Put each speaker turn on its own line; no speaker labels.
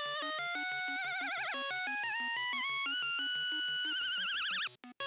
プレゼント